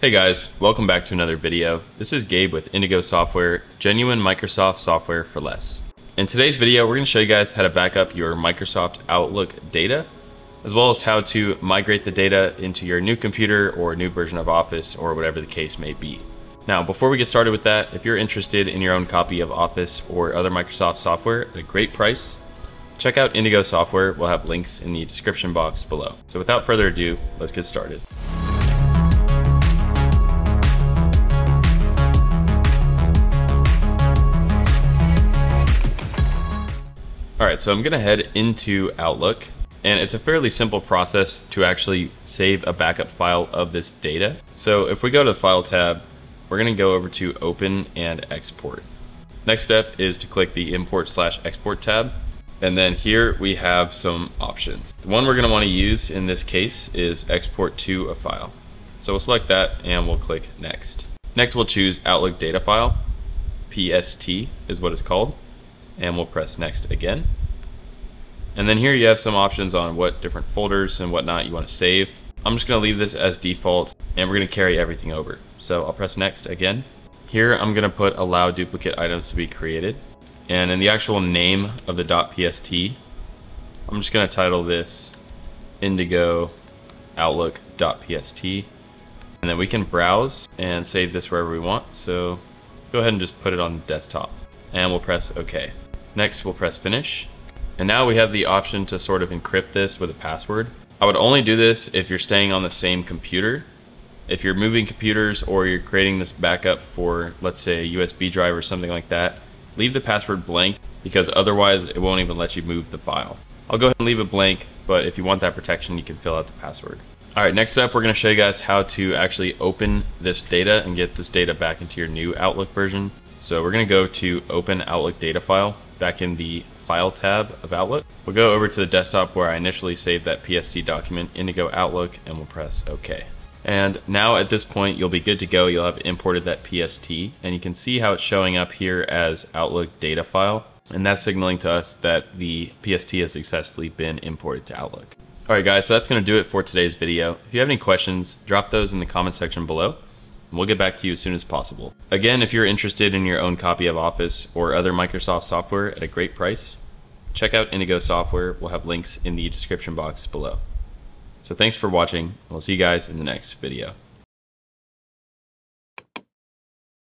Hey guys, welcome back to another video. This is Gabe with Indigo Software, genuine Microsoft software for less. In today's video, we're going to show you guys how to back up your Microsoft Outlook data, as well as how to migrate the data into your new computer or new version of Office or whatever the case may be. Now, before we get started with that, if you're interested in your own copy of Office or other Microsoft software at a great price, check out Indigo Software. We'll have links in the description box below. So without further ado, let's get started. All right, so I'm gonna head into Outlook and it's a fairly simple process to actually save a backup file of this data. So if we go to the File tab, we're gonna go over to Open and Export. Next step is to click the Import slash Export tab. And then here we have some options. The one we're gonna wanna use in this case is Export to a file. So we'll select that and we'll click Next. Next we'll choose Outlook Data File. PST is what it's called. And we'll press Next again. And then here you have some options on what different folders and whatnot you want to save. I'm just going to leave this as default and we're going to carry everything over. So I'll press next again. Here I'm going to put allow duplicate items to be created. And in the actual name of the .pst, I'm just going to title this indigo outlook.pst. And then we can browse and save this wherever we want. So go ahead and just put it on the desktop and we'll press OK. Next we'll press finish and now we have the option to sort of encrypt this with a password. I would only do this if you're staying on the same computer. If you're moving computers or you're creating this backup for, let's say, a USB drive or something like that, leave the password blank because otherwise it won't even let you move the file. I'll go ahead and leave it blank, but if you want that protection, you can fill out the password. All right, next up, we're gonna show you guys how to actually open this data and get this data back into your new Outlook version. So we're gonna go to Open Outlook Data File back in the File tab of Outlook. We'll go over to the desktop where I initially saved that PST document, Indigo Outlook, and we'll press OK. And now at this point, you'll be good to go. You'll have imported that PST, and you can see how it's showing up here as Outlook data file. And that's signaling to us that the PST has successfully been imported to Outlook. All right, guys, so that's going to do it for today's video. If you have any questions, drop those in the comment section below we'll get back to you as soon as possible. Again, if you're interested in your own copy of Office or other Microsoft software at a great price, check out Indigo Software. We'll have links in the description box below. So thanks for watching, and we'll see you guys in the next video.